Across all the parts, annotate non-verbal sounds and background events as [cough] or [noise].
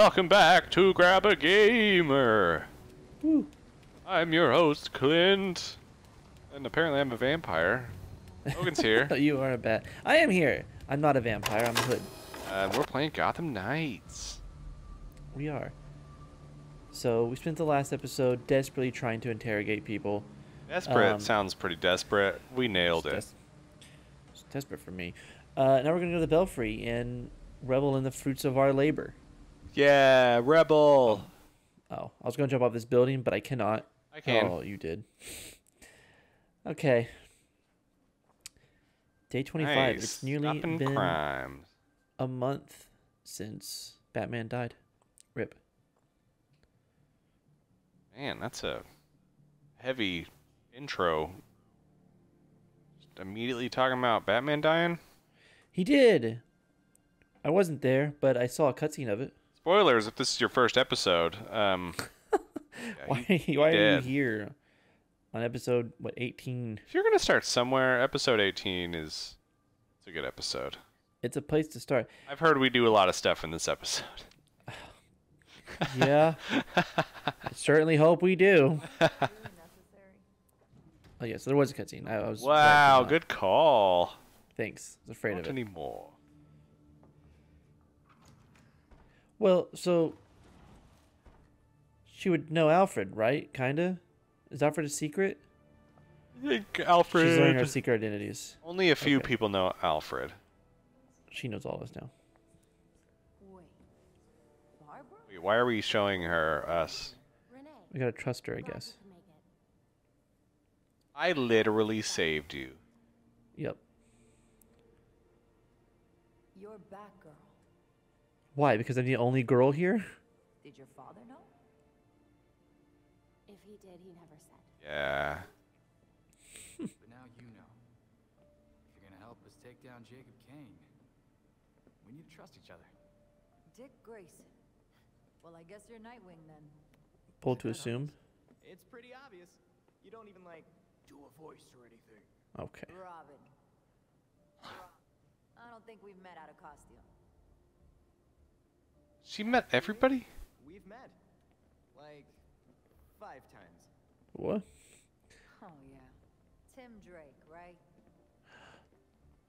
welcome back to Grab a Gamer. I'm your host, Clint. And apparently I'm a vampire. Logan's here. [laughs] you are a bat. I am here. I'm not a vampire. I'm a hood. and we're playing Gotham Knights. We are. So we spent the last episode desperately trying to interrogate people. Desperate Um, sounds pretty desperate. We nailed it. Des- desperate for me. Uh, now we're gonna go to the Belfry and revel in the fruits of our labor. Yeah, Rebel. Oh, I was gonna jump off this building, but I cannot. I can. Oh, you did. Okay. Day 25. Nice. It's nearly Stopping been crimes. a month since Batman died. Rip. Man, that's a heavy intro. Just immediately talking about Batman dying. He did. I wasn't there, but I saw a cutscene of it. Spoilers if this is your first episode. Um, [laughs] Why? [laughs] why are you here on episode what 18? If you're gonna start somewhere, episode 18 is it's a good episode. It's a place to start. I've heard we do a lot of stuff in this episode. [sighs] Yeah. I certainly hope we do. [laughs] Oh yeah, so there was a cutscene. I, I was. Wow, good call. Thanks. I was afraid Not of it. anymore. Well, so she would know Alfred, right? Kinda. Is Alfred a secret? I think She's learning our Alfred. secret identities. Only a few Okay. people know Alfred. She knows all of us now. Wait. Barbara? Wait, why are we showing her us? We gotta trust her, I guess. could make it. I literally saved you. Yep. You're Batgirl. Why? Because I'm the only girl here. Did your father know? If he did, he never said. Yeah. But now you know. If you're gonna help us take down Jacob Kane, we need to trust each other. Dick Grayson. Well, I guess you're Nightwing then. Bold to assume. It's pretty obvious. You don't even like do a voice or anything. Okay. Robin. I don't think we've met out of costume. She met everybody? We've met. Like five times. What? Oh, yeah. Tim Drake, right?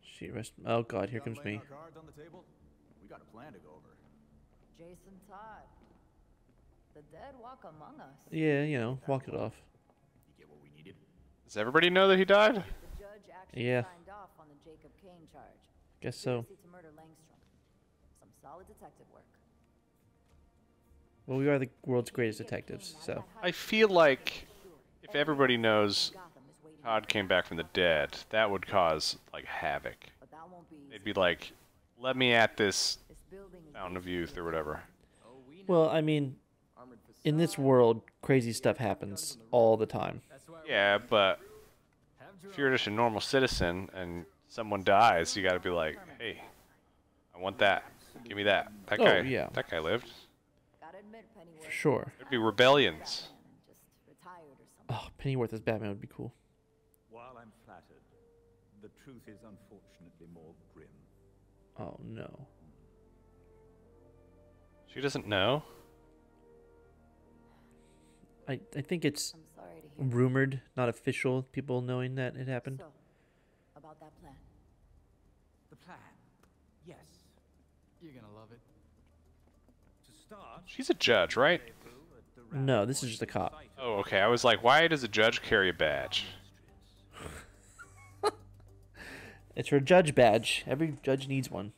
She rest. Oh God, here comes me. cards on the table? We got a plan to go over. Jason Todd. The dead walk among us. Yeah, you know, walk it off. You get what we needed? Does everybody know that he died? The judge actually Yeah. signed off on the Jacob Kane charge. Guess so. To murder Langstrom. Some solid detective work. Well, we are the world's greatest detectives, so I feel like if everybody knows. Todd came back from the dead, that would cause like havoc. But that won't be easy. They'd be like, "Let me at this Fountain of Youth or whatever." Well, I mean, in this world, crazy stuff happens all the time. Yeah, but if you're just a normal citizen and someone dies, you got to be like, "Hey, I want that. Give me that." That Oh, guy, yeah. that guy lived. Gotta admit, Pennyworth. For sure. There'd be rebellions. Batman and just retired or something. Oh, Pennyworth as Batman would be cool. While I'm flattered, the truth is unfortunately more grim. Oh no. She doesn't know. I I think it's I'm sorry to hear. rumored, not official. People knowing that it happened. So, about that plan. The plan. Yes. You're gonna love it. To She's a judge, right? No, this is just a cop. Oh, okay. I was like, why does a judge carry a badge? [laughs] It's her judge badge. Every judge needs one.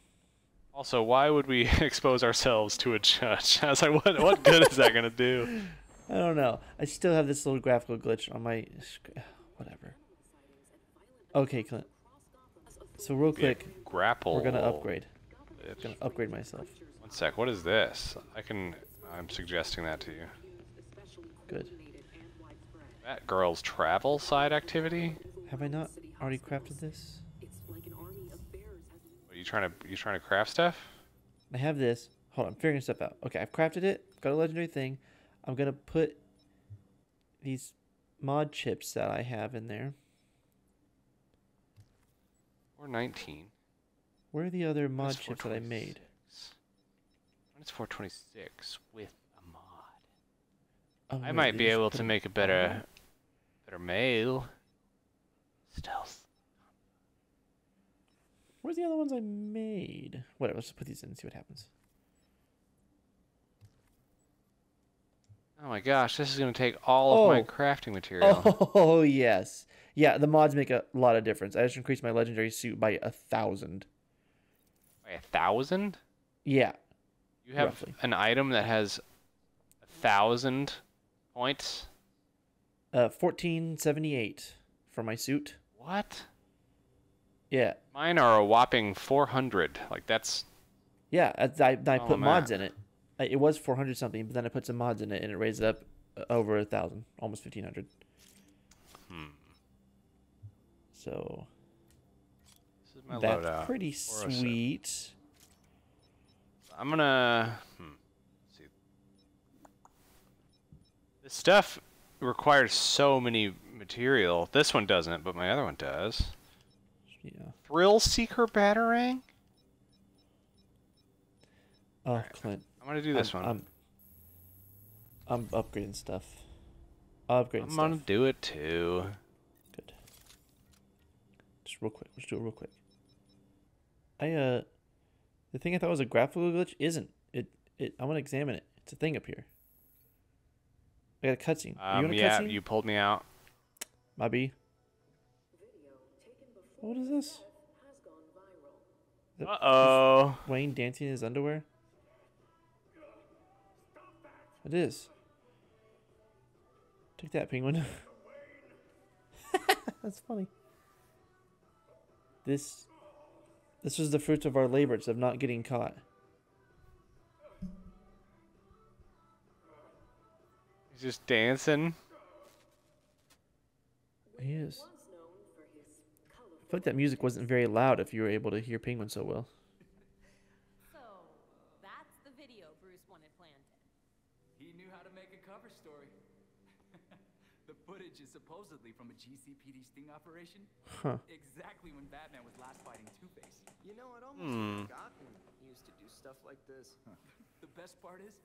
Also, why would we [laughs] expose ourselves to a judge? [laughs] I was like, what, what good is that going to do? I don't know. I still have this little graphical glitch on my. [sighs] Whatever. Okay, Clint. So real quick, grapple. we're gonna upgrade. bitch. Gonna upgrade myself. Sec. What is this? I can. I'm suggesting that to you. Good. That girl's travel side activity. Have I not already crafted this? Are you trying to? You trying to craft stuff? I have this. Hold on, I'm figuring stuff out. Okay, I've crafted it. Got a legendary thing. I'm gonna put these mod chips that I have in there. Or 19. Where are the other mod That's chips that I made? 426. It's 426 with a mod. Oh, I might be able to make a better, better mail. Stealth. Where's the other ones I made? Whatever. Let's just put these in and see what happens. Oh my gosh, this is gonna take all of my Oh. crafting [laughs] material. Oh yes, yeah. The mods make a lot of difference. I just increased my legendary suit by a thousand. By a thousand? Yeah, You have Roughly. an item that has a thousand points. uh, fourteen seventy eight for my suit. What? Yeah, Mine are a whopping 400. Like that's yeah. I, I, I Oh, put mods in it. It was four hundred something, but then I put some mods in it, and it raised it up uh, over a thousand, almost fifteen hundred. hmm. So This is my that's loadout. pretty 407. sweet. I'm gonna hmm, see. This stuff requires so many material. This one doesn't, but my other one does. Yeah. Thrill Seeker Batarang? Oh, Clint. I'm gonna do this I'm, one. I'm, I'm upgrading stuff. I'll upgrade I'm stuff. gonna do it too. Good. Just real quick. Let's do it real quick. I uh, the thing I thought was a graphical glitch isn't. It it. I'm gonna examine it. It's a thing up here. I got a cutscene. You Um, a yeah, cutscene? you pulled me out. My B. What is this? Uh oh. Wayne dancing in his underwear. It is. Take that, penguin. [laughs] That's funny. This, this was the fruits of our labors of not getting caught. He's just dancing. He is. I feel like that music wasn't very loud if you were able to hear Penguin so well. So, that's the video Bruce wanted planted. He knew how to make a cover story. the footage is supposedly from a GCPD sting operation. Huh. Exactly when Batman was last fighting Two-Face. You know, I'd almost Hmm. forgotten he used to do stuff like this. [laughs] The best part is,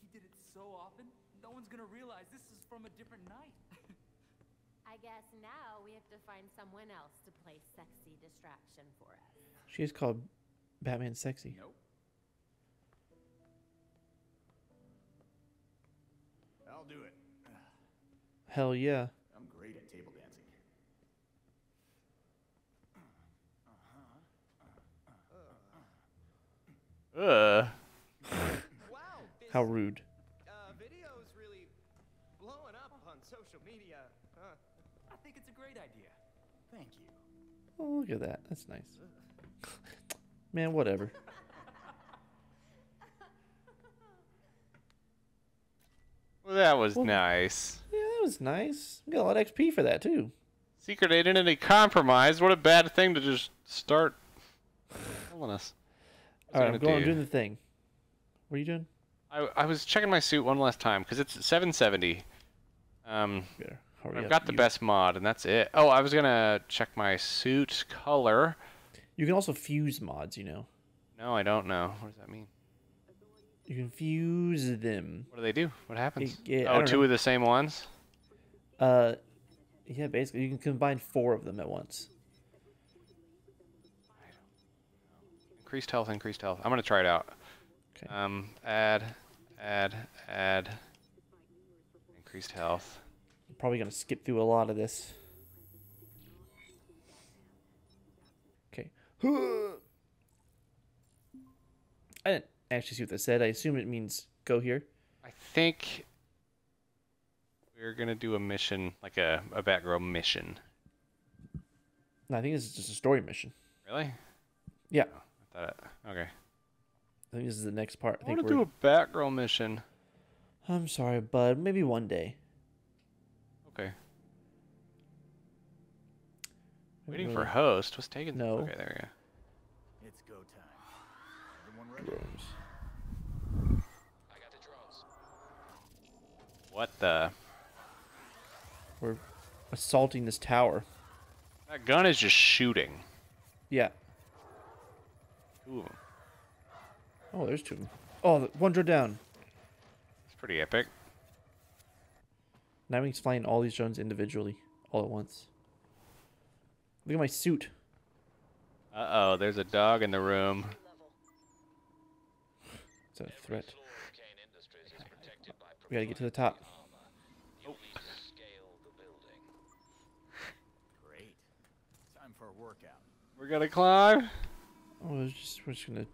he did it so often, no one's gonna realize this is from a different night. [laughs] I guess now we have to find someone else to play sexy distraction for us. She is called Batman Sexy. nope. I'll do it. Hell yeah. I'm great at table dancing. Ugh. [laughs] How rude. uh, video's really blowing up on social media. Huh? I think it's a great idea. Thank you. Oh, look at that. That's nice. [laughs] Man, whatever. [laughs] Well, that was Well- nice. Yeah, that was nice. We got a lot of XP for that too. Secret identity compromised. What a bad thing to just start killing us. All I'm gonna. I'm doing the thing. What are you doing? I, I was checking my suit one last time because it's 770. Um, I've got the you. best mod, and that's it. Oh, I was gonna check my suit color. You can also fuse mods. You know, No, I don't know. What does that mean? you can fuse them. What do they do? What happens? yeah, I oh, know. of the same ones. Uh, yeah, basically you can combine four of them at once. Increased health, increased health. I'm gonna try it out. Okay. Um, add, add, add. Increased health. I'm probably gonna skip through a lot of this. Okay. [sighs] I didn't actually see what that said. I assume it means go here. I think we're gonna do a mission, like a a Batgirl mission. No, I think this is just a story mission. Really? Yeah, I thought. It, okay. I think this is the next part. I I think want to we're. do a Batgirl mission. I'm sorry, bud. Maybe one day. Okay. Waiting don't for really- host. What's taking? No. Okay, there we go. It's go time. Everyone ready? I got the draws. What the? We're assaulting this tower. That gun is just shooting. Yeah. Two of them. Oh, there's two. of 'em. Oh, the- one drone down. It's pretty epic. Now he's flying all these drones individually, all at once. Look at my suit. Uh oh, there's a dog in the room. It's a threat? We gotta get to the top. Great. Time for a workout. We're gonna climb. Oh, we're just, we're just gonna.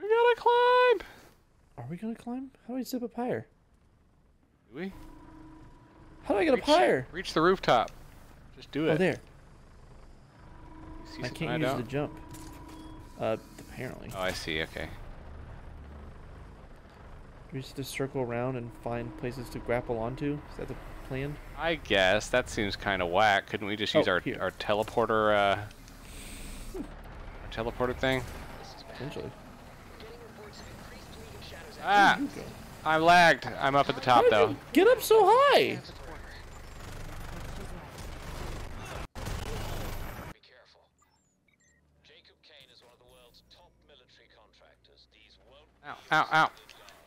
We gotta climb. Are we gonna climb? How do we zip up higher? Do we? How do I get up higher? Reach the rooftop. Just do it. Oh, there. I can't use don't? the jump. Uh, apparently. Oh, I see. Okay. We just have to circle around and find places to grapple onto. Is that the plan? I guess that seems kind of whack. Couldn't we just use Oh, our here. our teleporter uh our teleporter thing? Potentially. Ah, I'm lagged. I'm up at the top though. get up so high? Jacob Kane is one of the world's top military contractors. Ow, ow, ow.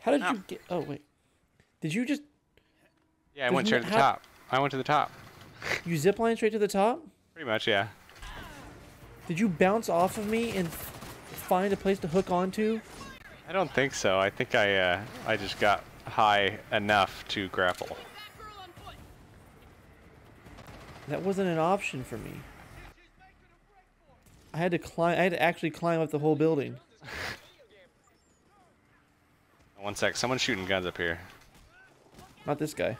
How did Ow. you get? Oh wait. Did you just Yeah, I went straight to the top. I went to the top. you zip line straight to the top? Pretty much, yeah. Did you bounce off of me and find a place to hook onto? I don't think so. I think I uh I just got high enough to grapple. That wasn't an option for me. I had to climb. I had to actually climb up the whole building. [laughs] One sec. Someone's shooting guns up here. Not this guy.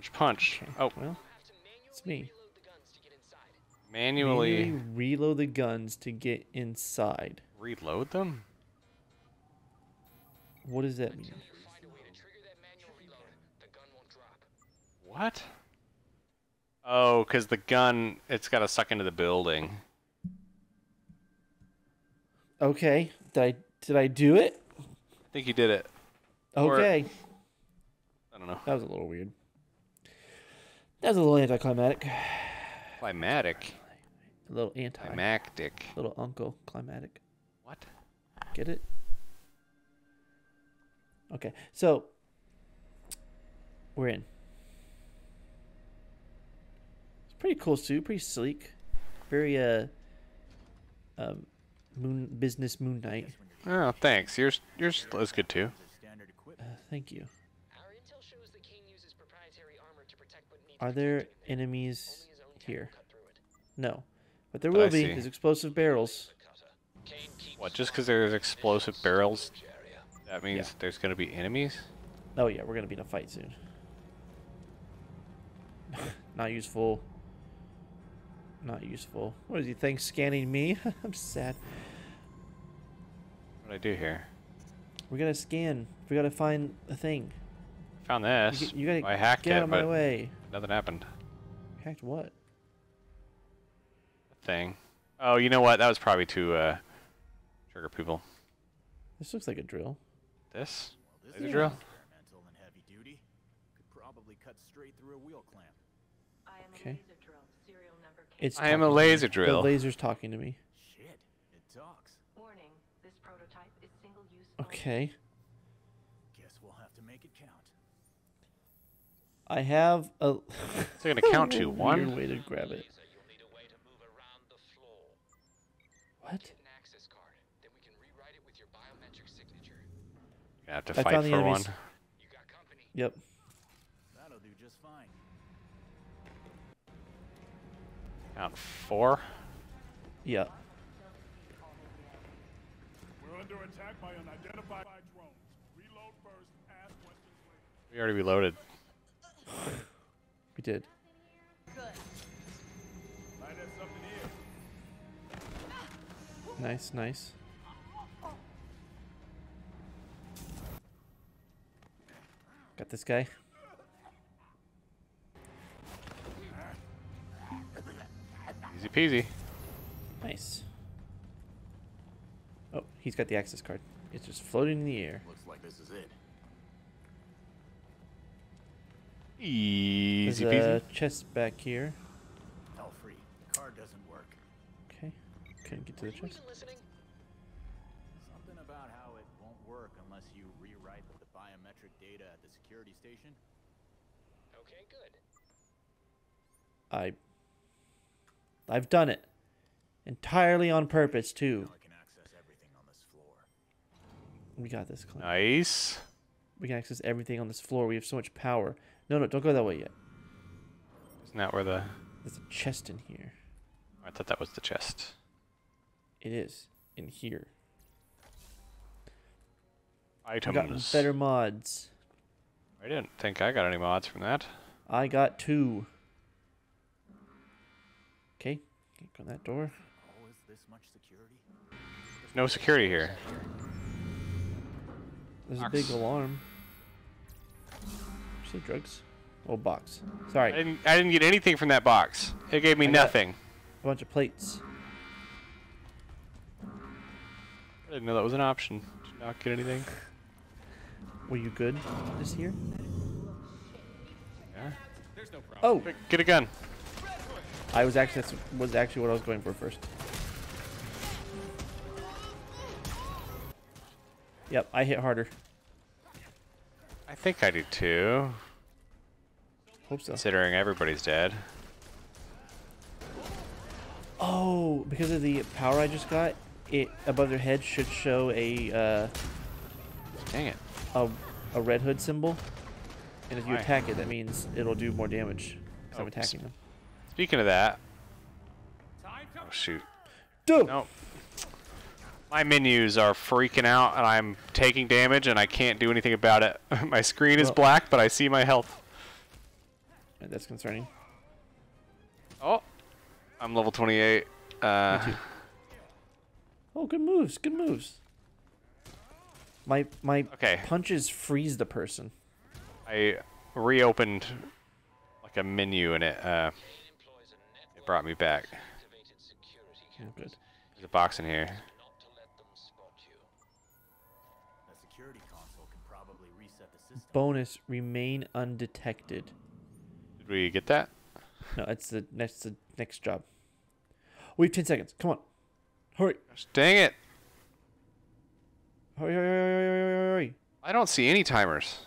Punch, punch. Oh, Well, it's me. manually Manually reload the guns to get inside. reload them. What does that mean? What? Oh, because the gun, it's got to suck into the building. Okay. Did I did I do it? I think you did it. Or- Okay. I don't know. That was a little weird. That was a little anticlimactic. Climatic. A little anti. Climactic. Little uncle climatic. What? Get it? Okay, so we're in. It's pretty cool suit, pretty sleek, very uh, um, moon business Moon Knight. Oh, thanks. Yours, yours is good too. Uh, thank you. Our intel shows the king uses proprietary armor to protect what needs Are there enemies Only his own here? cannon cut through it. No, but there will I be. see. There's explosive barrels. What? Just because there's explosive barrels, that means Yeah. there's gonna be enemies? Oh yeah, we're gonna be in a fight soon. [laughs] Not useful. Not useful. What does he think? Scanning me? [laughs] I'm sad. What do I do here? We gotta scan. We gotta find a thing. Found this. get- you gotta I hacked get out of my way. Nothing happened. Hacked what? Thing. Oh, you know what? That was probably to uh, trigger people. This looks like a drill. This? This Laser is drill? experimental and heavy duty. Could probably cut straight through a wheel clamp. I am Okay. a laser drill, serial number K. It's I am a talking me. laser drill. The laser's talking to me. Shit, it talks. Warning, this prototype is single use only. Okay. Guess we'll have to make it count. I have a. It's gonna count to [laughs] Weird one. way to grab it. So you'll need a way to move around the floor. What? Get an access card. Then we can rewrite it with your biometric signature. You have to I fight found the for enemies. one. You got company. Yep. That'll do just fine. Count four. Yeah. We're under attack by unidentified drones. Reload first, ask questions later. We already reloaded. We did. Might have something here. Nice, nice. Got this guy. Easy peasy. Nice. Oh, he's got the access card. It's just floating in the air. Looks like this is it. That Easy There's peasy. a chest back here. Hell free. Card doesn't work. Okay. Couldn't get to the chest. Something about how it won't work unless you rewrite the biometric data at the security station. Okay, good. I. I've done it. Entirely on purpose too. I can access everything on this floor. We got this, Clint. Nice. We can access everything on this floor. We have so much power. No, no, don't go that way yet. Isn't that where the? There's a chest in here. Oh, I thought that was the chest. It is in here. Items. I got better mods. I didn't think I got any mods from that. I got two. Okay, can't go that door. Always this much security? There's no security here. There's a big alarm. Did say drugs? Oh, box. I Sorry, didn't. I didn't get anything from that box. It gave me I nothing. a bunch of plates. I didn't know that was an option. Did not get anything. Were you good this year? Yeah. There's no problem. Oh, Get a gun. I was actually that's was actually what I was going for first. Yep, I hit harder. I think I do too. Hope so. Considering everybody's dead. Oh, because of the power I just got, it above their head should show a uh, Dang it. a a red hood symbol, and if you Why? attack it, that means it'll do more damage. Because I'm Oh, attacking them. Speaking of that. Oh shoot. Dude, No. My menus are freaking out and I'm taking damage and I can't do anything about it. [laughs] my screen is Well- black, but I see my health. that's concerning. Oh. I'm level 28. Uh. Oh, good moves, good moves. My my Okay. punches freeze the person. I reopened like a menu and it uh, Employs a network it brought me back. Oh, good. There's a box in here. Bonus: remain undetected. Did we get that? No, it's the next the next job. We have ten seconds. Come on, hurry, Gosh, dang it. hurry, hurry, hurry, hurry, hurry, hurry. I don't see any timers.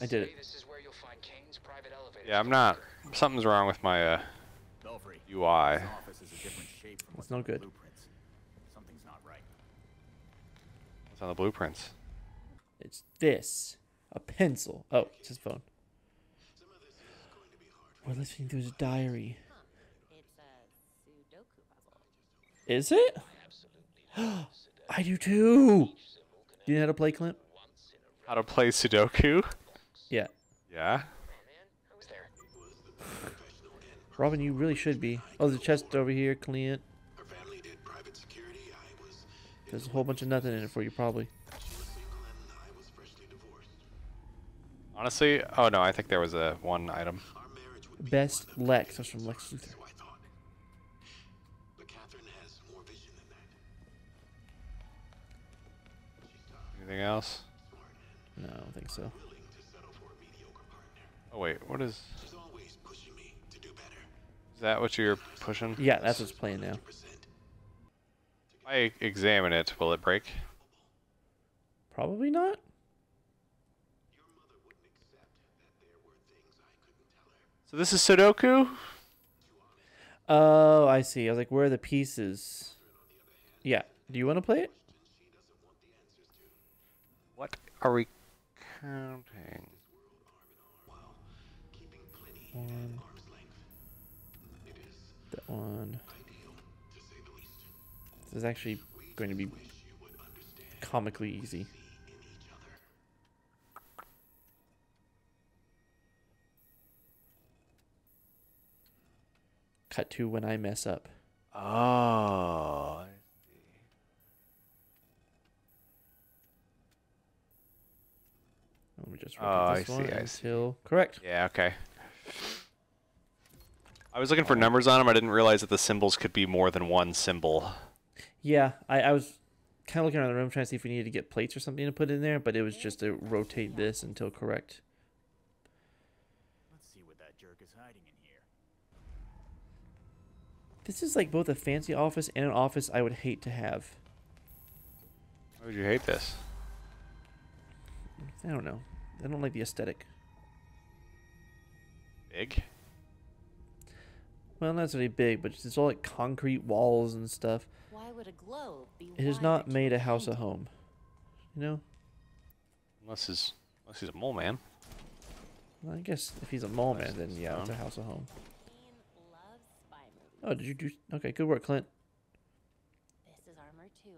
I did it. This is where you'll find Kane's private elevator. Yeah, I'm not. Something's wrong with my uh, UI. This office is a different shape from That's what's no on the good. Blueprints. Something's not right. What's on the blueprints? It's this. A pencil. Oh, it's his phone. We're listening to his diary. It's a Sudoku puzzle. Is it? [gasps] I do too. Do you know how to play, Clint? How to play Sudoku? Yeah. Yeah. [sighs] Robin, you really should be. Oh, there's a chest over here, Clint. There's a whole bunch of nothing in it for you, probably. she was single and I was freshly divorced. Honestly, oh no, I think there was a one item. Our marriage would be Best Lex. That's from Lex Luthor. so I thought. But Catherine has more vision than that. She's tough, Anything else? No, I don't think so. and willing to settle for a mediocre partner. Oh wait, what is? She's always pushing me to do better. Is that what you're pushing? Yeah, that's what's playing now. I examine it, will it break? Probably not. Your mother wouldn't accept that there were things I couldn't tell her. So this is Sudoku? Oh, I see. I was like, where are the pieces? Yeah. Do you want to play it? What are we counting? One. arm's length. It is That one. This is actually going to be Wish you would understand comically easy. in each other. Cut to when I mess up. Oh. Let me just Oh, ah, repeat I this one see, I see. until correct. Yeah, okay. I was looking for numbers on them. I didn't realize that the symbols could be more than one symbol. Yeah, I, I was kind of looking around the room trying to see if we needed to get plates or something to put in there, but it was just to rotate this until correct. Let's see what that jerk is hiding in here. This is like both a fancy office and an office I would hate to have. Why would you hate this? I don't know. I don't like the aesthetic. Big? Well, not necessarily big, but it's all like concrete walls and stuff. Why would a globe be It has not made a house a home. You know? Unless he's unless he's a mole man. Well, I guess if he's a mole man, then Nice. yeah, it's a house a home. Kane loves spy movies. Oh, did you do? Okay, good work, Clint. This is armor too.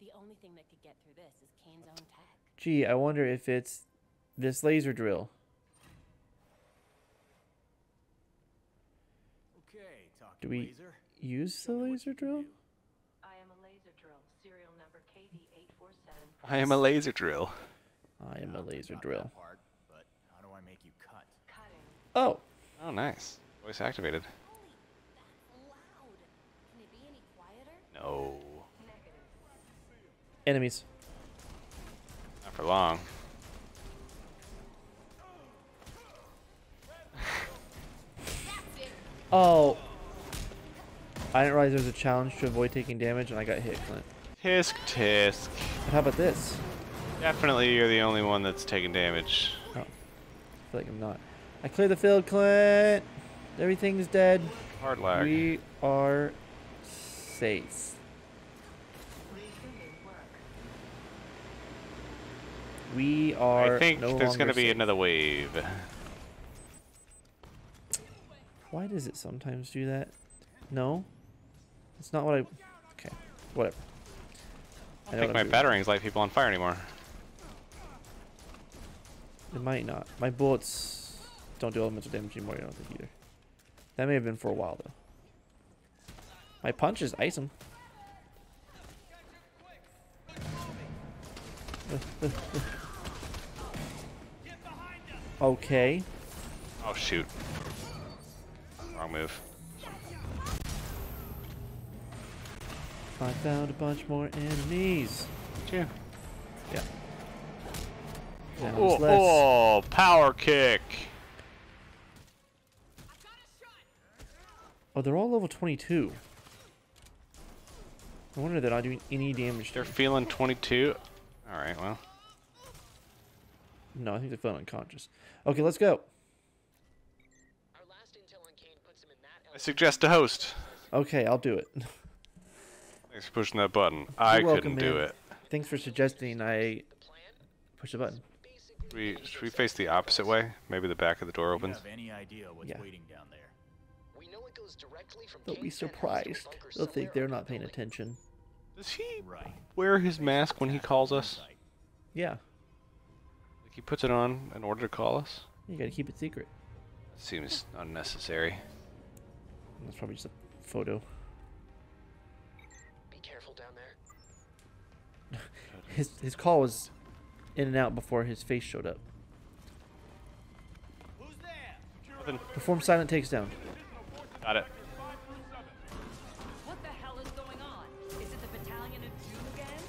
The only thing that could get through this is Kane's own tech. Gee, I wonder if it's this laser drill. Okay, talking Do we laser. use the Tell me laser you drill? do. I am a laser drill, serial number KD847. I am a laser drill. I am a I'll think laser drill. that part, but how do I make you cut? Oh, Oh, nice. Voice activated. Holy, that's loud. Can it be any quieter? No, enemies. not for long. [laughs] Oh. I didn't realize there was a challenge to avoid taking damage, and I got hit, Clint. Tisk tisk. But how about this? Definitely, you're the only one that's taking damage. Oh, I feel like I'm not. I cleared the field, Clint. Everything's dead. Hard lag. We are safe. We are. I think no there's gonna be safe. another wave. Why does it sometimes do that? No, it's not what I. Okay, whatever. I know think my batarangs light people on fire anymore. It might not. My bullets don't do elemental damage anymore. I don't think either. That may have been for a while though. My punches ice them. [laughs] okay. Oh shoot. Wrong move. I found a bunch more enemies. Yeah. Yeah. Now Oh, less. oh, power kick. Oh, they're all level 22. I wonder they're not doing any damage. to They're me. feeling 22. All right, well. No, I think they're feeling unconscious. Okay, let's go. Our last intel on Kane puts him in that I suggest a host. Okay, I'll do it. [laughs] Thanks for pushing that button. I You're welcome, couldn't do man. it. Thanks for suggesting I push the button. Should we, should we face the opposite way? Maybe the back of the door opens. have any idea what's Yeah. waiting down there? We know it goes directly from They'll be Kane's penthouse to a surprised. They'll think they're not paying attention. Does he Right. wear his mask when he calls us? Yeah, Like he puts it on in order to call us? you gotta keep it secret. Seems unnecessary. That's probably just a photo. His his call was in and out before his face showed up. Who's there? Perform silent takes down. Got it. What the hell is going on? Is it the Battalion of Doom again?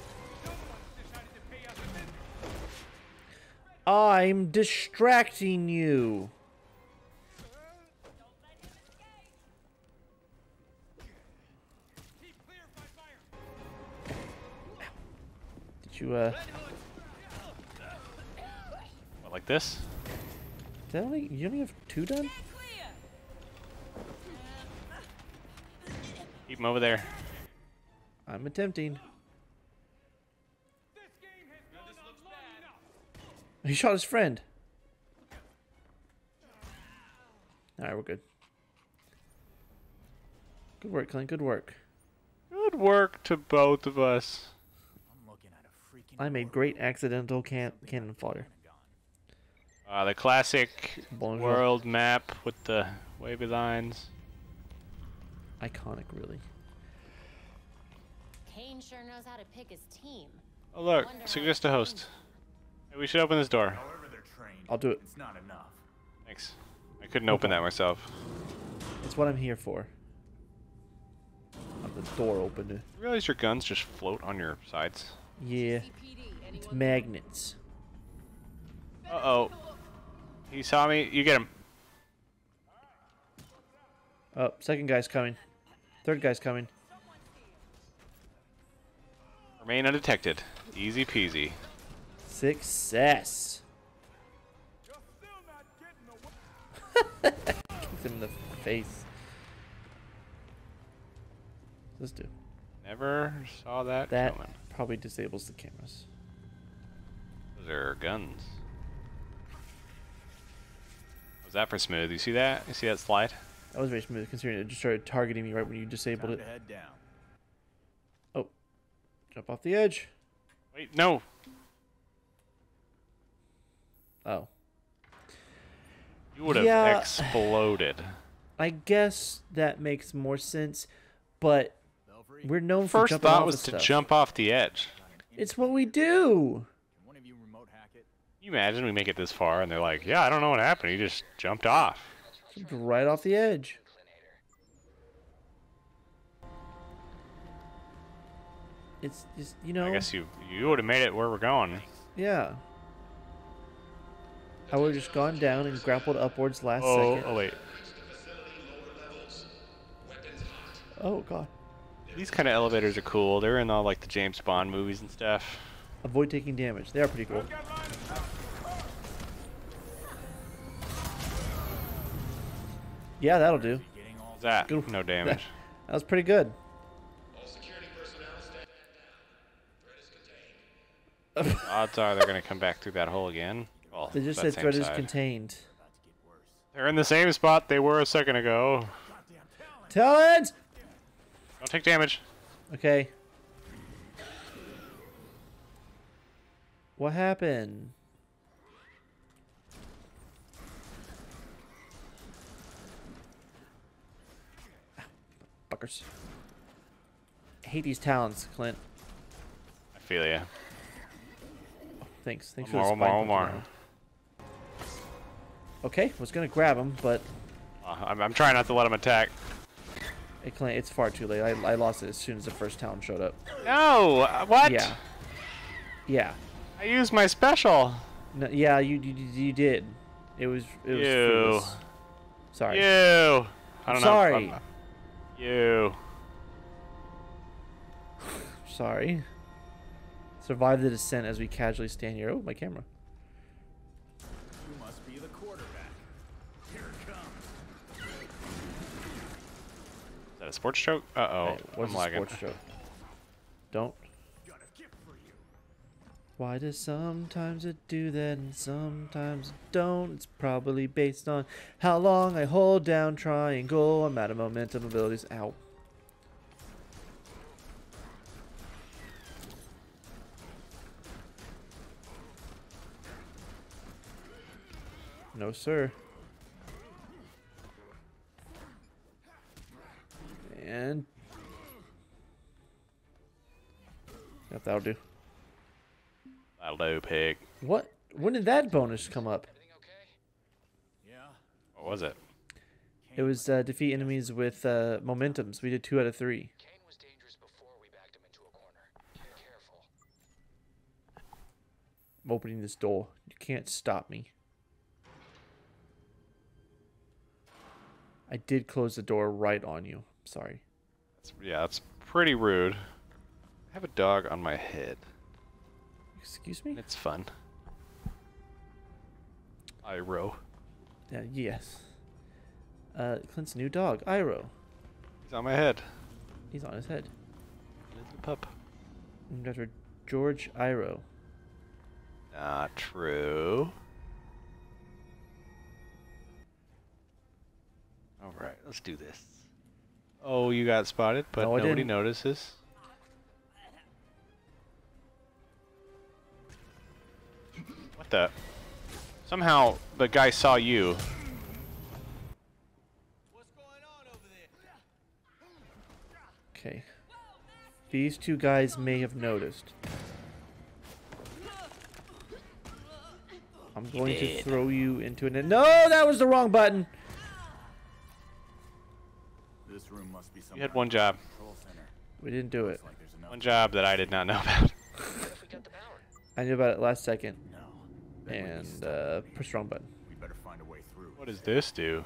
I'm distracting you. You uh? What, like this? Did I only you only have two done? Keep him over there. I'm attempting. He shot his friend. Alright, we're good. Good work, Clint. Good work. Good work to both of us. I'm looking at a freaking. I made portal. great accidental can cannon fodder. Pentagon. Uh, the classic Bonjour. world map with the wavy lines. Iconic, really. Kane sure knows how to pick his team. Oh look, suggest a host. Hey, we should open this door. Trained. I'll do it. It's not enough. Thanks. I couldn't open that myself. It's what I'm here for. Not the door open. You realize your guns just float on your sides? Yeah, it's magnets. Uh oh. He saw me. You get him. Oh, second guy's coming. Third guy's coming. Remain undetected. Easy peasy. Success. [laughs] Kicked him in the face. Let's do. Never saw that, That coming. Probably disables the cameras. Those are guns. Was that for smooth? You see that? You see that slide? That was very smooth considering it just started targeting me right when you disabled Time it. head down. Oh. Jump off the edge. Wait, no. Oh. You would have Yeah. exploded. I guess that makes more sense, but we're known for First jumping thought off was of to stuff. jump off the edge. It's what we do. Can one of you remote hack it? You imagine we make it this far and they're like, yeah, I don't know what happened. He just jumped off. Jumped right off the edge. It's just you know. I guess you you would have made it where we're going. Yeah. I would have just gone down and grappled upwards last Oh, second. oh wait. Oh god. These kind of elevators are cool. They're in all like the James Bond movies and stuff. Avoid taking damage. They are pretty cool. Yeah, that'll do. That? Good. No [laughs] damage. That was pretty good. [laughs] Odds are they're gonna come back through that hole again. Well, They just said threat is contained. They're in the same spot they were a second ago. Talon! Don't take damage. Okay. What happened? Fuckers. I hate these talons, Clint. I feel ya. Thanks. Thanks One for the more, one more, one around. Okay, was gonna grab him, but Uh, I'm, I'm trying not to let him attack. It, it's far too late. I, I lost it as soon as the first Talon showed up. No! What? Yeah. Yeah. I used my special. No, yeah, you, you you did. It was it was You. foolish. Sorry. You. I I'm don't sorry. know. You. [sighs] Sorry. Survive the descent as we casually stand here. Oh, my camera. That a sports choke? Uh oh. Hey, what's I'm a lagging. Don't. Why does sometimes it do that and sometimes it don't? It's probably based on how long I hold down triangle. I'm out of momentum abilities. Ow. No, sir. And Yep, that'll do. That'll do, pig. What? When did that bonus come up? Yeah. What was it? It was uh, defeat enemies with uh, momentums. We did two out of three. Kane was dangerous before we backed him into a corner. I'm opening this door. You can't stop me. I did close the door right on you. Sorry. That's, yeah, that's pretty rude. I have a dog on my head. Excuse me? It's fun. Iro. Uh, yes. Uh, Clint's new dog, Iro. He's on my head. He's on his head. Little pup. Named after George Iro. Not true. Alright, let's do this. Oh, you got spotted, but No, nobody didn't. notices. What the? Somehow the guy saw you. Okay. These two guys may have noticed. I'm going to throw you into an. No, that was the wrong button. This room must be some You had one job. We didn't do it. One job that I did not know about. [laughs] I knew about it last second. No. And uh, push wrong button. We better find a way through. What does this do?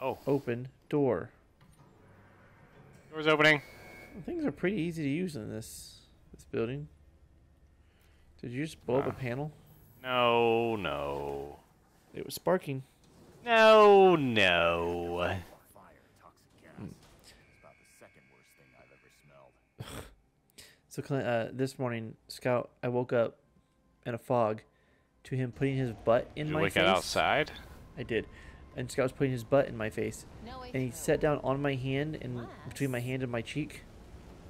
Oh, Open door. door's opening. Things are pretty easy to use in this this building. Did you just blow up a panel? No, no. It was sparking. No, no. [sighs] So Clint, uh, this morning, Scout, I woke up in a fog to him putting his butt in Did you my wake face. it outside? I did. And Scout was putting his butt in my face. No way And he sat down on my hand and Relax. between my hand and my cheek.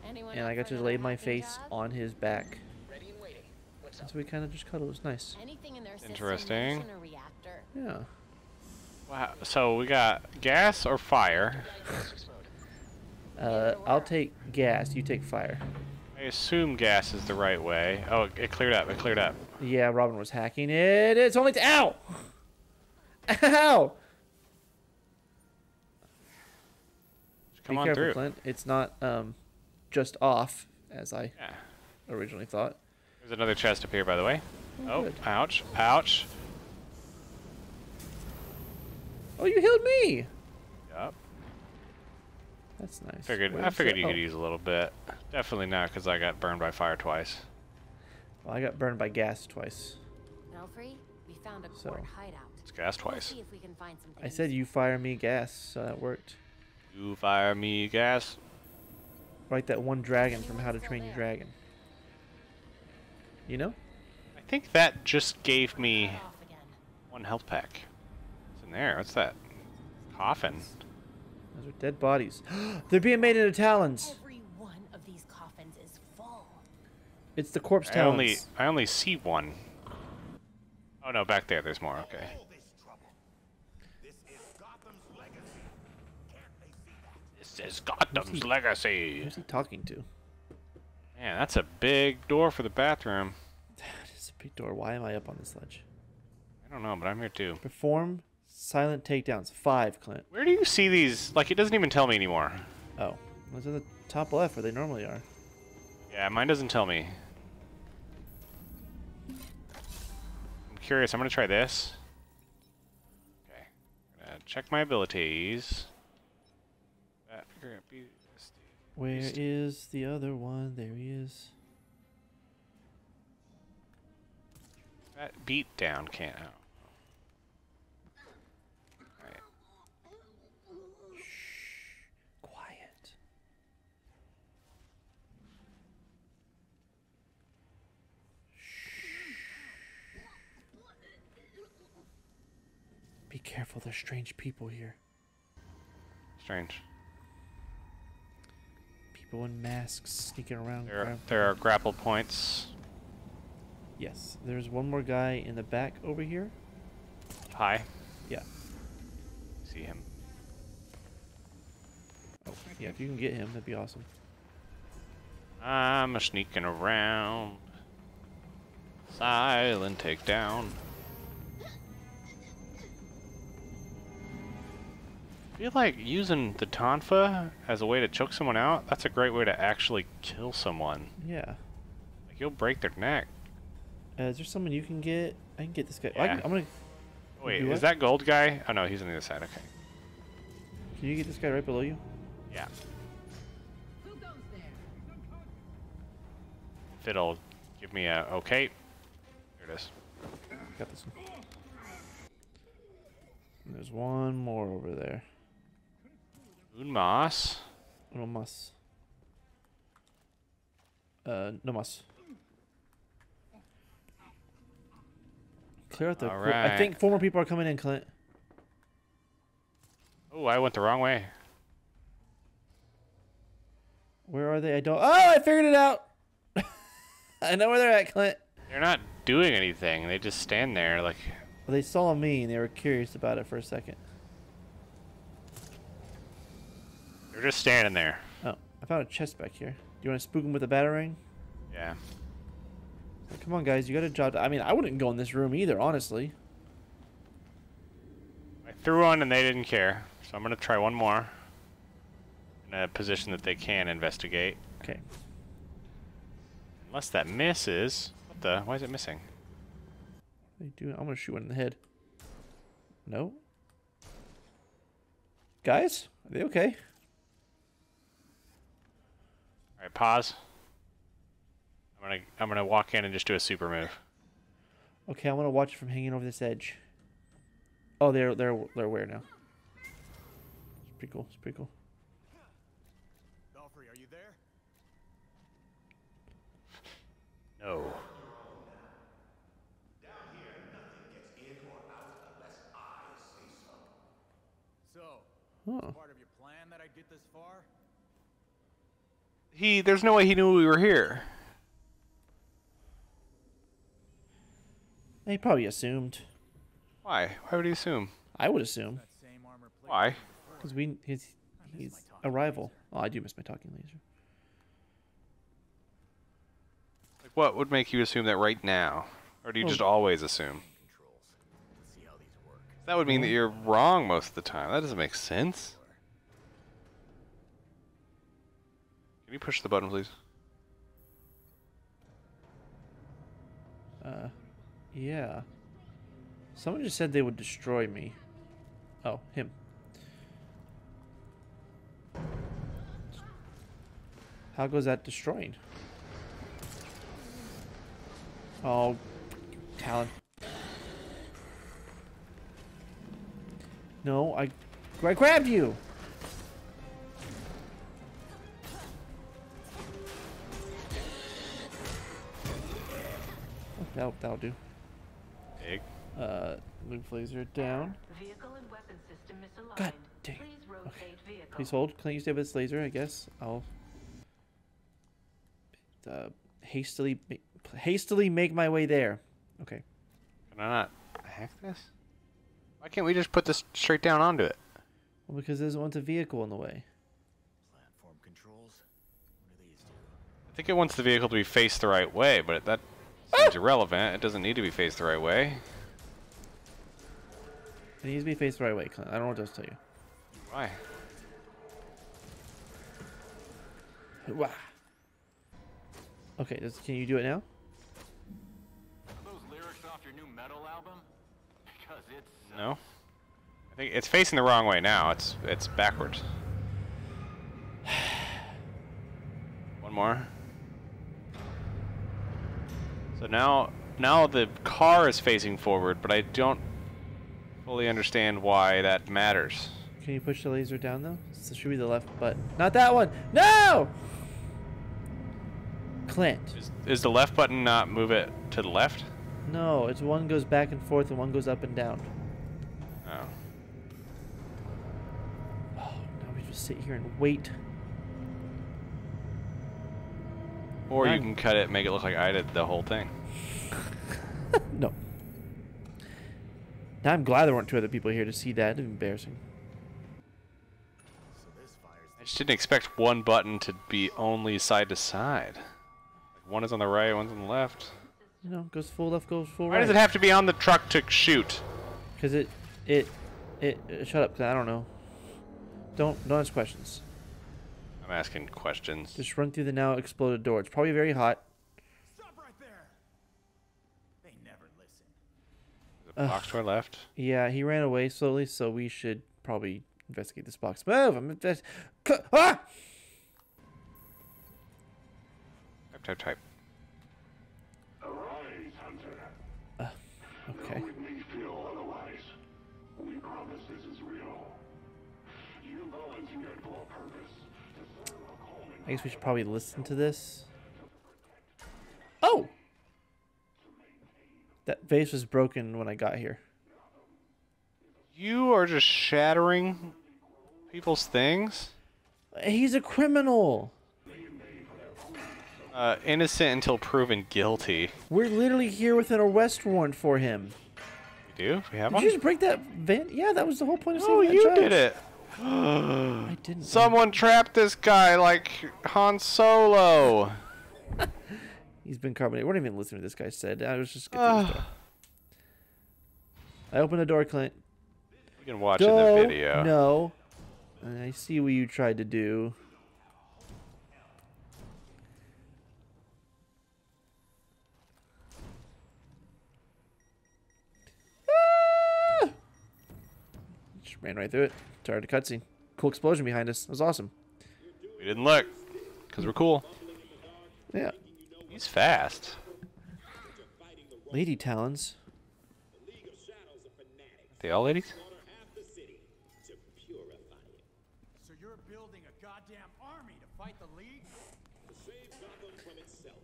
Anyone And I got to lay my face job? on his back. Ready and waiting. So we kind of just cuddled. It was nice. Anything in their Interesting. mention a reactor. Yeah. Wow. So we got gas or fire. [sighs] Uh, I'll take gas. You take fire. I assume gas is the right way. Oh, it, cleared up. It cleared up. Yeah, Robin was hacking it. It's only t- ow, ow. Come Be on careful, through. Clint. It's not um, just off as I Yeah. originally thought. There's another chest up here, by the way. Oh, good. ouch, ouch. Oh, you healed me. Yup. That's nice. Figured. Where I figured it? you could Oh, use a little bit. Definitely not, because I got burned by fire twice. Well, I got burned by gas twice. Belfry, we found a So. hideout. It's gas We'll twice. if we can find something I said you fire me gas, so that worked. You fire me gas. Like that one dragon from How to Train Your Dragon. You know? I think that just gave me one health pack. What's in there? What's that? Coffin. Those are dead bodies. [gasps] They're being made into talons. Every one of these coffins is full. It's the corpse talons. I only I only see one. Oh no, back there. There's more. Okay. This is Gotham's legacy. Who's he talking to? Man, that's a big door for the bathroom. [sighs] That is a big door. Why am I up on this ledge? I don't know, but I'm here too. Perform silent takedowns. Five, Clint. Where do you see these? Like, it doesn't even tell me anymore. Oh, those are the top left where they normally are. Yeah, mine doesn't tell me. I'm curious. I'm gonna try this. Okay. I'm Gonna check my abilities. That gonna be- Where is the other one? There he is. That beat down can't. Oh. Alright. Quiet. Be careful, there's strange people here. Strange. People in masks sneaking around. There, grab- there are grapple points. Yes, there's one more guy in the back over here. Hi. Yeah. See him. Oh, yeah, if you can get him, that'd be awesome. I'm a sneaking around. Silent takedown. Feel like using the tonfa as a way to choke someone out, that's a great way to actually kill someone. Yeah. Like you'll break their neck. Uh, is there someone you can get? I can get this guy. I Yeah. I'm gonna. Wait, is what? that gold guy? Oh no, he's on the other side, okay. Can you get this guy right below you? Yeah. Who goes there? If it'll give me a okay. There it is. Got this one. And there's one more over there. Moon Moss. No mas. Uh, no mas. Clear out the. I think four more people are coming in, Clint. Oh, I went the wrong way. Where are they? I don't. Oh, I figured it out. [laughs] I know where they're at, Clint. They're not doing anything. They just stand there like Well, they saw me and they were curious about it for a second. They're just standing there. Oh, I found a chest back here. Do you want to spook them with a batarang? Yeah. Come on, guys, you got a job. To- I mean, I wouldn't go in this room either, honestly. I threw one and they didn't care. So I'm gonna try one more. In a position that they can investigate. Okay. Unless that misses. What the? Why is it missing? What are you doing? I'm gonna shoot one in the head. No. Guys, are they okay? All right, pause. I'm gonna I'm gonna walk in and just do a super move. Okay, I want to watch it from hanging over this edge. Oh, they're they're they're aware now. It's pretty cool. It's pretty cool. Belfry, are you there? [laughs] No. So, Huh. part of your plan that I get this far? He there's no way he knew we were here. He probably assumed. Why? Why would he assume? I would assume That same armor plate. Why? because we he's he's a rival. Oh, I do miss my talking laser. Like what would make you assume that right now? Or do you oh. just always assume? Controls. Let's see how these work. That would mean that hmm? you're wrong most of the time. That doesn't make sense. Can you push the button, please? Uh, yeah. Someone just said they would destroy me. Oh, him. How goes that destroying? Oh, Talon. No, I, I grabbed you. That'll, that'll do. Egg. Uh, move laser down. Vehicle and weapon system misaligned. God dang. Please rotate vehicle. Please hold. Clint, you stay with this laser, I guess. I'll uh, hastily ma- hastily make my way there. Okay. Can I not hack this? Why can't we just put this straight down onto it? Well, because there's one's a vehicle in the way. Platform controls. What do these? I think it wants the vehicle to be faced the right way, but that seems irrelevant. It doesn't need to be faced the right way. It needs to be faced the right way, I don't know what else to tell you. Why? Wah. Okay, does, can you do it now? Are those lyrics off your new metal album? Because it's uh, No. I think it's facing the wrong way now. It's it's backwards. [sighs] One more. So now now the car is facing forward, but I don't fully understand why that matters. Can you push the laser down though? This should be the left button. Not that one. No. Clint. Is, is the left button not move it to the left? No, it's one goes back and forth and one goes up and down. Oh. Oh, now we just sit here and wait. Or you can cut it and make it look like I did the whole thing. [laughs] No. Now I'm glad there weren't two other people here to see that. It'd embarrassing. so this fires I just didn't expect one button to be only side to side. One is on the right, one's on the left. You know, goes full left, goes full Why right. Why does it have to be on the truck to shoot? Because it, it, it, uh, shut up, 'cause I don't know. Don't, don't ask questions. I'm asking questions. Just run through the now exploded door. It's probably very hot. Stop right there! They never listen. There's a box to our left. Yeah, he ran away slowly, so we should probably investigate this box. Move! I'm invest- ah! Type, type, type. I guess we should probably listen to this. Oh! That vase was broken when I got here. You are just shattering people's things? He's a criminal! Uh, innocent until proven guilty. We're literally here with an arrest warrant for him. We do? We have Did one? you just break that van? Yeah, that was the whole point of Oh, saving that you judge. did it! [gasps] I didn't. Someone trapped this guy like Han Solo! [laughs] He's been carbonated. We're not even listening to this guy said. I was just. Get through this [sighs] door. I opened the door, Clint. You can watch in the video. No. I see what you tried to do. Ran right through it. Started a cutscene. Cool explosion behind us. It was awesome. We didn't look, because we're cool. Yeah. He's fast. Lady Talons. They all ladies? So you're building a goddamn army to fight the League? To save Gotham from itself.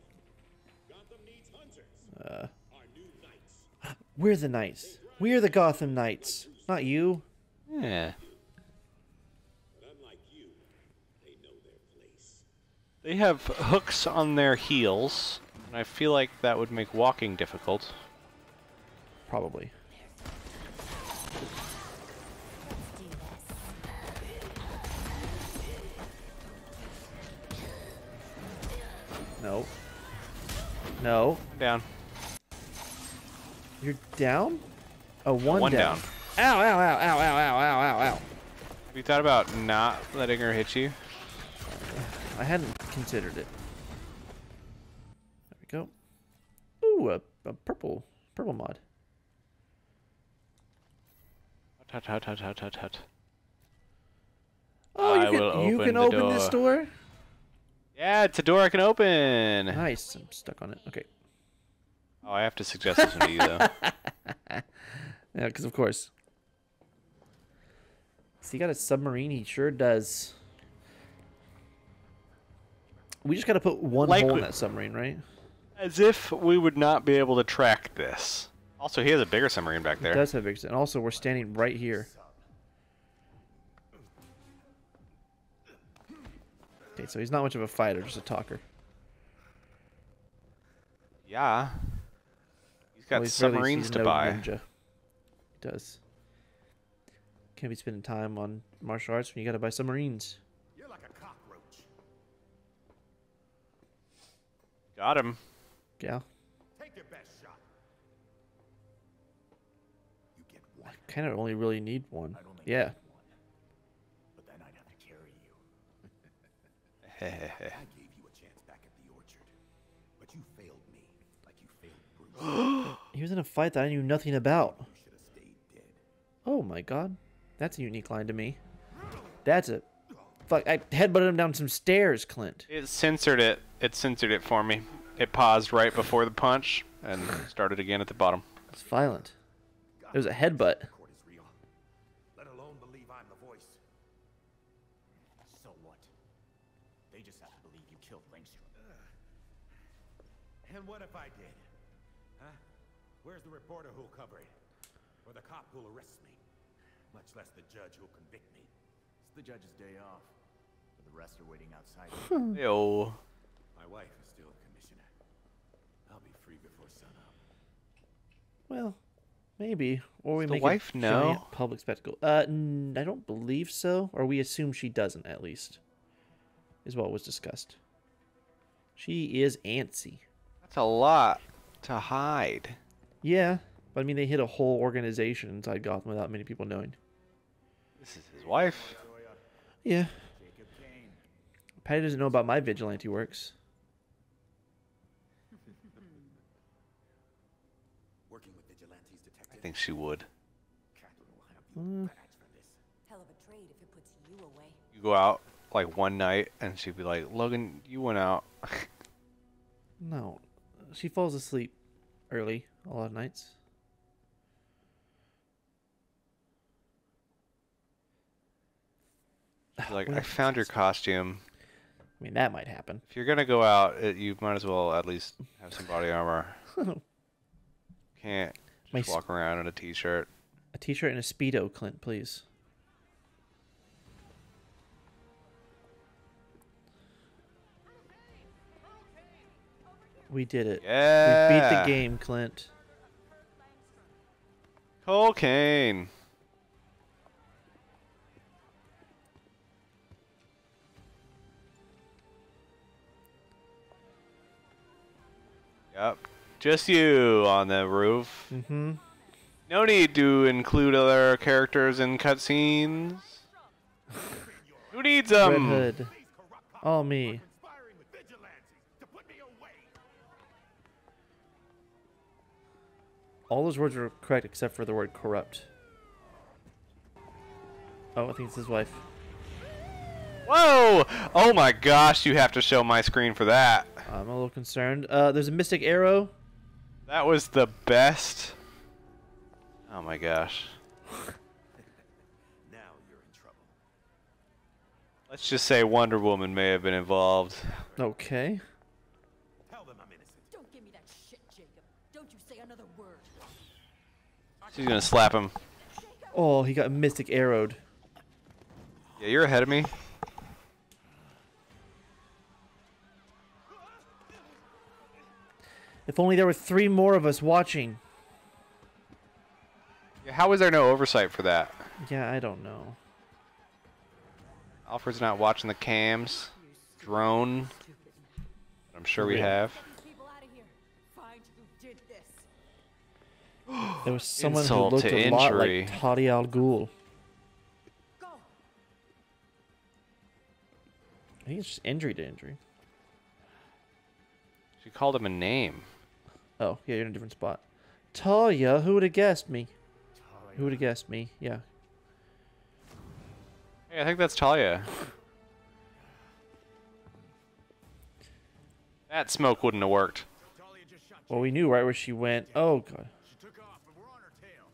Gotham needs hunters. Uh, Our new knights. [gasps] we're the knights. We're the Gotham Knights. Not you. Yeah. But unlike you, they know their place. They have hooks on their heels, and I feel like that would make walking difficult. Probably. No. No. Down. You're down? Oh, one, one down. down ow, ow, ow, ow, ow, ow, ow. Ow! Ow! Have you thought about not letting her hit you? I hadn't considered it. There we go. Ooh, a, a purple, purple mod. Hut, hut, hut, hut, hut, hut. Oh, you I can, you open can open this door? Yeah, it's a door I can open. Nice. I'm stuck on it. Okay. Oh, I have to suggest this to you, though. [laughs] yeah, because of course. He got a submarine. He sure does. We just got to put one Like hole in that submarine, right? As if we would not be able to track this. Also, he has a bigger submarine back there. does have big. And also, we're standing right here. Okay, so he's not much of a fighter, just a talker. Yeah. He's got Well, he's submarines to no buy. Ninja. He does. Can't be spending time on martial arts when you gotta buy submarines. You're like a cockroach. Got him. Yeah. Take your best shot. You get one, I Kind of only really need one. I'd Yeah. one. But then I'd have to carry you. [laughs] I gave you a chance back at the orchard. But you failed me, like you failed Bruce. [gasps] He was in a fight that I knew nothing about. you should have stayed dead. Oh my god. That's a unique line to me. That's a. Fuck, I headbutted him down some stairs, Clint. It censored it. It censored it for me. It paused right before the punch and started again at the bottom. It's violent. It was a headbutt. Court is real. Let alone believe I'm the voice. So what? They just have to believe you killed Langstrom. And what if I did? Huh? Where's the reporter who'll cover it? Or the cop who'll arrest me? Much less the judge who'll convict me. It's the judge's day off. But the rest are waiting outside. [laughs] Yo. My wife is still commissioner. I'll be free before sunup. Well, maybe. Or we Does the make wife a know? public spectacle. Uh, n- I don't believe so. Or we assume she doesn't, at least. Is what was discussed. She is antsy. That's a lot to hide. Yeah, but I mean, they hit a whole organization inside Gotham without many people knowing. This is his wife. Yeah. Patty doesn't know about my vigilante works. Working with vigilantes I think she would. Catherine will have you back for this. Hell of a trade if it puts you away. You go out like one night and she'd be like, Logan, you went out. [laughs] No, she falls asleep early a lot of nights. [sighs] like, I found your costume. I mean, that might happen. If you're gonna go out, it, you might as well at least have some body armor. [laughs] Can't just s- walk around in a t-shirt. A t-shirt and a speedo, Clint, please. We did it. We beat the game, Clint. Cocaine. Yep. Just you on the roof. Mm-hmm. No need to include other characters in cutscenes. Who needs Red them? Hood. All me. Conspiring with vigilantes to put me away. All those words were correct except for the word corrupt. Oh, I think it's his wife. Whoa! Oh my gosh, you have to show my screen for that. I'm a little concerned. Uh, there's a mystic arrow. That was the best. Oh my gosh. [laughs] Now you're in trouble. Let's just say Wonder Woman may have been involved. Okay. Tell them I'm innocent. Don't give me that shit, Jacob. Don't you say another word. She's gonna slap him. Oh, he got mystic arrowed. Yeah, you're ahead of me. If only there were three more of us watching. Yeah, how is there no oversight for that? Yeah, I don't know. Alfred's not watching the cams. Drone. I'm sure we have. People out of here. Find who did this. There was someone Insult who looked to a lot injury. like Talia Al Ghul. I think it's just injury to injury. She called him a name. Oh, yeah, you're in a different spot. Talia, who would have guessed me? Who would have guessed me? Yeah. Hey, I think that's Talia. That smoke wouldn't have worked. Well, we knew right where she went. Oh, God. She took off, and we're on her tail.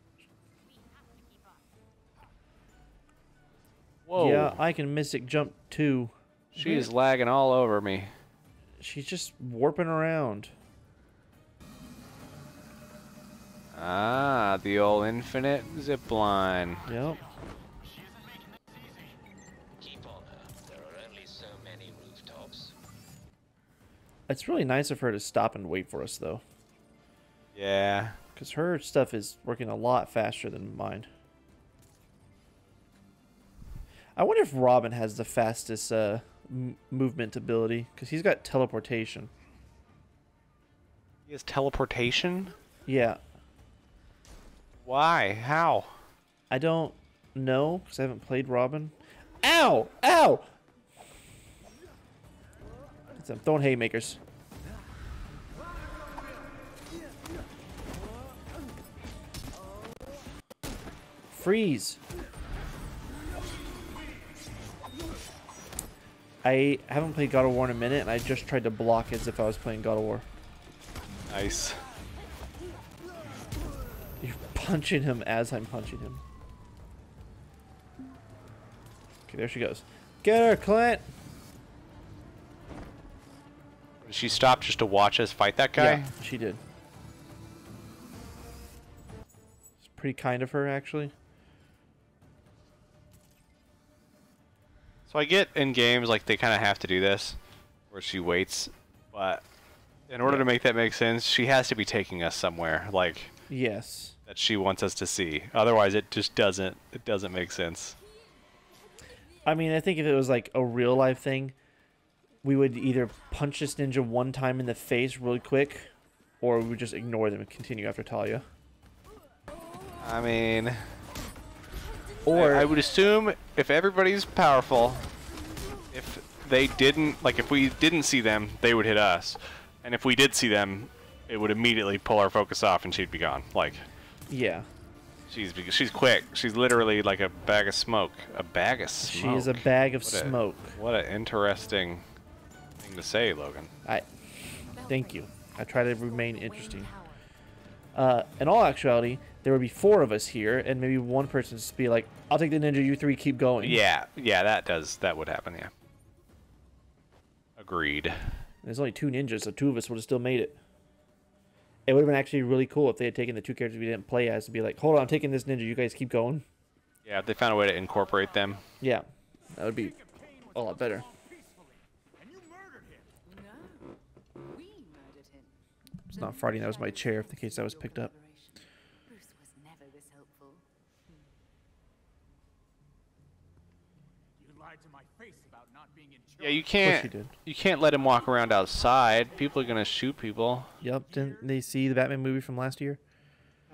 Whoa. Yeah, I can mystic jump too. She is lagging all over me. She's just warping around. Ah, the old infinite zip line. Yep. Keep on her. There are only so many rooftops. It's really nice of her to stop and wait for us, though. Yeah. Because her stuff is working a lot faster than mine. I wonder if Robin has the fastest uh, m- movement ability. Because he's got teleportation. He has teleportation? Yeah. Why? How? I don't know. Because I haven't played Robin. Ow! Ow! I'm throwing haymakers. Freeze. I haven't played God of War in a minute, and I just tried to block as if I was playing God of War. Nice. Punching him as I'm punching him. Okay, there she goes. Get her, Clint! Did she stop just to watch us fight that guy? Yeah, she did. It's pretty kind of her, actually. So I get in games like they kind of have to do this, where she waits, but in order to make that make sense, she has to be taking us somewhere, like Yes. That she wants us to see. Otherwise, it just doesn't. It doesn't make sense. I mean, I think if it was like a real life thing, we would either punch this ninja one time in the face really quick, or we would just ignore them and continue after Talia. I mean, Or I, I would assume if everybody's powerful, if they didn't like, if we didn't see them, they would hit us, and if we did see them, it would immediately pull our focus off, and she'd be gone. Like, yeah, she's she's quick. She's literally like a bag of smoke. A bag of she smoke. is a bag of What a- smoke. What an interesting thing to say, Logan. I thank you. I try to remain interesting. Uh, in all actuality, there would be four of us here, and maybe one person just be like, "I'll take the ninja. You three keep going." Yeah, yeah, that does that would happen. Yeah. Agreed. There's only two ninjas, so two of us would have still made it. It would have been actually really cool if they had taken the two characters we didn't play as to be like, "Hold on, I'm taking this ninja. You guys keep going." Yeah, if they found a way to incorporate them. Yeah, that would be a lot better. And you murdered him. No. We murdered him. It's not farting. That was my chair. In case that was picked up. Bruce was never this hopeful. You lied to my face about not being in charge. Yeah, you can't. you did. You can't let him walk around outside. People are gonna shoot people. Yep. Didn't they see the Batman movie from last year?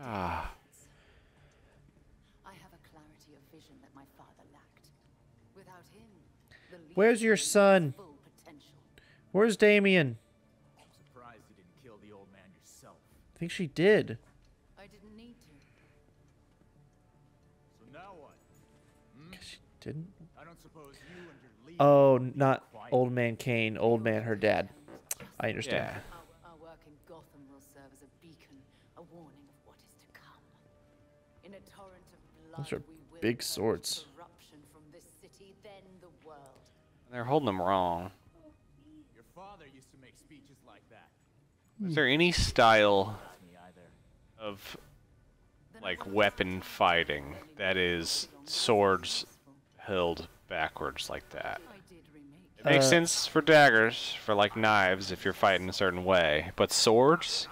Ah. I have a clarity of vision that my father lacked. Without him, the league Where's your son? Where's Damian? I'm surprised you didn't kill the old man yourself. I think she did. I didn't need to. So now what? 'Cause she Didn't? I don't suppose you and your leader Oh, not old man Kane. Old man, her dad. I understand. Yeah. Our, our work in Gotham will serve as a beacon, a warning of what is to come. In a torrent of blood, Those are big swords. corruption city, the. They're holding them wrong. Your father used to make speeches like that. Is there any style of like weapon fighting that is swords held backwards like that? I did It makes Uh, sense for daggers, for like knives if you're fighting a certain way, but swords?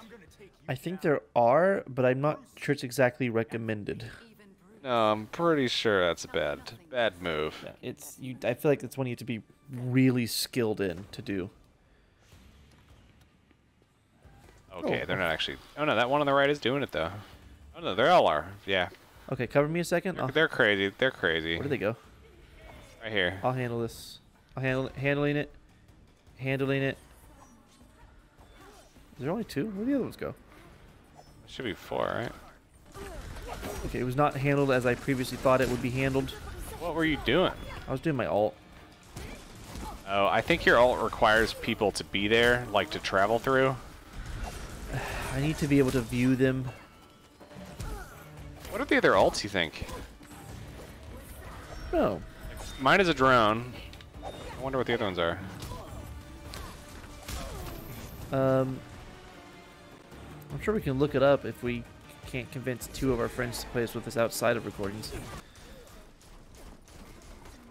I think there are, but I'm not sure it's exactly recommended. No, I'm pretty sure that's a bad bad move. Yeah, it's you. I feel like it's one you have to be really skilled in to do. Okay, Oh. they're not actually. Oh no, that one on the right is doing it though. Oh no, they all are. Yeah, Okay, cover me a second. I'll, they're crazy. They're crazy. where did they go? Right here. I'll handle this. I'll handle handling it. Handling it. Is there only two? Where would the other ones go? Should be four, right? Okay, it was not handled as I previously thought it would be handled. What were you doing? I was doing my alt. Oh, I think your alt requires people to be there, like to travel through. [sighs] I need to be able to view them. What are the other alts you think? No. Mine is a drone. I wonder what the other ones are. Um, I'm sure we can look it up if we can't convince two of our friends to play this with us outside of recordings.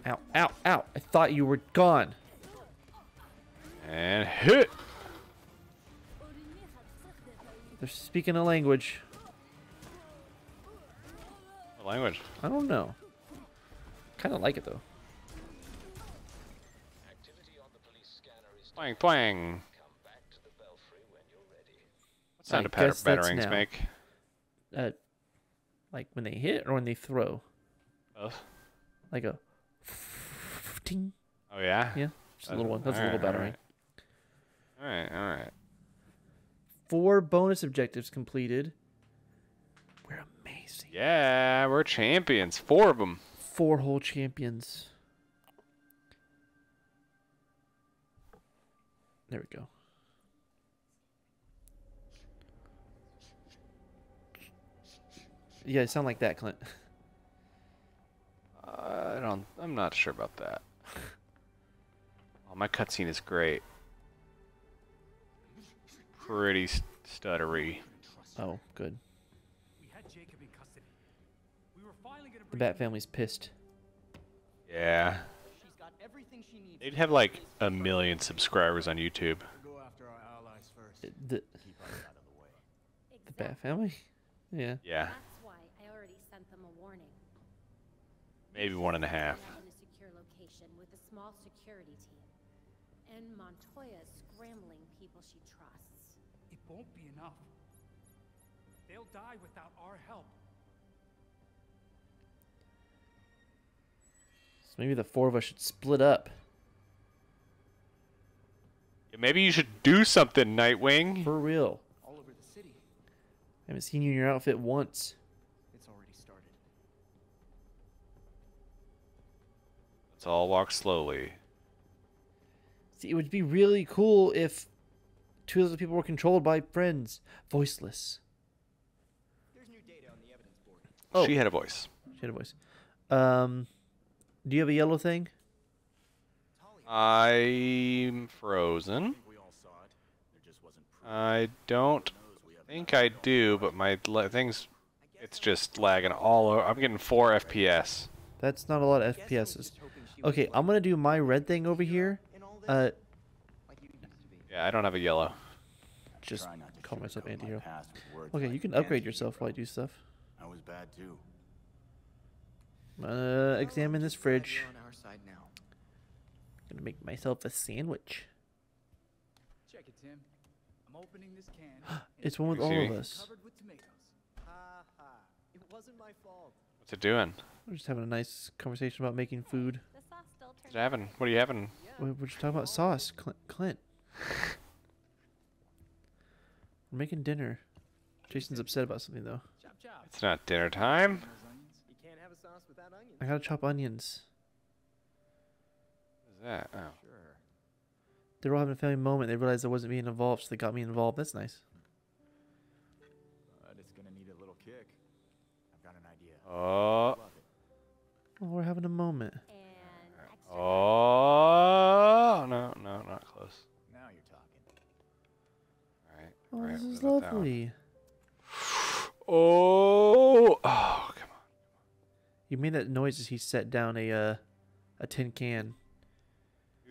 Ow, ow, ow. I thought you were gone. And hit. They're speaking a language. What language? I don't know. Kind of like it though. Activity on the police scanner is Twang, twang. come back to the belfry when you're ready. What sound do patter- guess that's batarangs make? Uh, like when they hit or when they throw. Both. Like a ting. Oh yeah. Yeah, just a little one. That's a little battering. All right, all right. Four bonus objectives completed. We're amazing. Yeah, we're champions. Four of them. Four whole champions. There we go. Yeah, sound like that, Clint. [laughs] I don't. I'm not sure about that. Oh, my cutscene is great. Pretty st- stuttery. Oh, good. We had Jacob in custody. We were finally gonna The Bat family's pissed. Yeah. She's got everything she needs. They'd have like a million subscribers on YouTube. Go after our allies first. The, Keep us out of the way. the Bat family? Yeah. Yeah. That's why I already sent them a warning. Maybe one and a half. In a secure location with a small security team. And Montoya scrambling people she trusts. It won't be enough. They'll die without our help. So maybe the four of us should split up. Maybe you should do something, Nightwing. For real. All over the city. I haven't seen you in your outfit once. It's already started. Let's all walk slowly. See, it would be really cool if two of those people were controlled by friends. Voiceless. There's new data on the evidence board. Oh. She had a voice. She had a voice. Um, do you have a yellow thing? I'm frozen. We all saw it. There just wasn't frozen. I don't think I do, but my things. It's just lagging all over. I'm getting four FPS. That's not a lot of FPSs. Okay, I'm gonna do my red thing over here. Uh, Like you used to be. Yeah, I don't have a yellow. just Try not to call myself sugarcoat anti-hero. past with words Okay, you can upgrade yourself while I do stuff. I was bad too. Uh, examine this fridge. You're on our side now. Gonna make myself a sandwich. Check it, Tim. I'm opening this can. [gasps] It's one with all of us. with. Ha ha. It wasn't my fault. What's it doing? We're just having a nice conversation about making food. The sauce still What's having? What are you having? We're we're just talking about sauce, Clint. Clint. [laughs] We're making dinner. Jason's upset about something though. Chop chop. It's not dinner time. You can't have a sauce without onions. I gotta chop onions. That? Oh. Sure. They were all having a family moment. They realized I wasn't being involved, so they got me involved. That's nice. But it's gonna need a little kick. I've got an idea. Oh. Oh, we're having a moment. Oh. No, no, not close. Now you're talking. All right. Oh, all right, this is what about that one? lovely. [sighs] Oh. Oh, come on. You made that noise as he set down a uh, a tin can.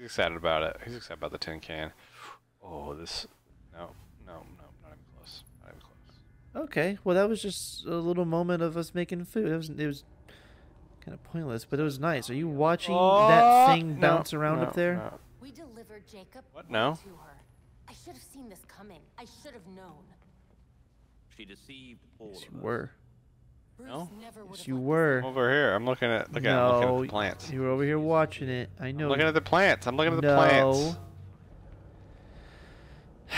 He's excited about it. He's excited about the tin can. Oh, this. No, no, no, not even close. Not even close. Okay, well that was just a little moment of us making food. It was it was kind of pointless, but it was nice. Are you watching that Oh, thing no, bounce around no, up there? no. We delivered Jacob What? right No. to her. I should have seen this coming. I should have known. She deceived all Yes, of you us. were. Bruce No? Yes, you were. I'm over here. I'm looking at. Look at. I'm looking no, at the plants. you were over here watching it. I know. I'm looking at the plants. I'm looking at the no. plants. [sighs]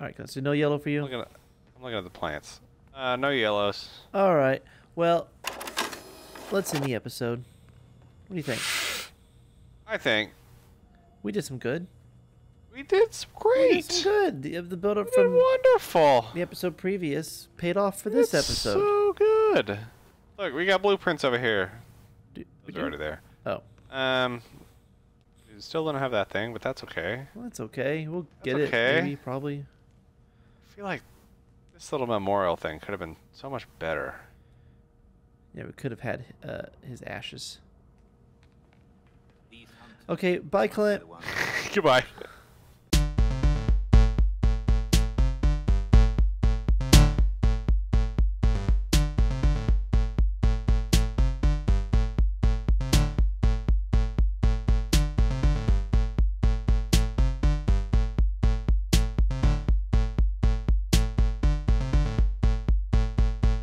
All right, so no yellow for you. I'm looking at. I'm looking at the plants. Uh, no yellows. All right. Well, let's end the episode. What do you think? I think We did some good. We did some We great. did some good. The, the build up We did from wonderful. the episode previous paid off for this It's episode. So good. Look, we got blueprints over here. Do- we Those do? are already there. Oh, Um, we still don't have that thing, but that's okay. well, that's okay. We'll get That's it. okay. Maybe, probably. I feel like this little memorial thing could have been so much better. Yeah, we could have had uh, his ashes. Okay, bye, Clint. [laughs] Goodbye.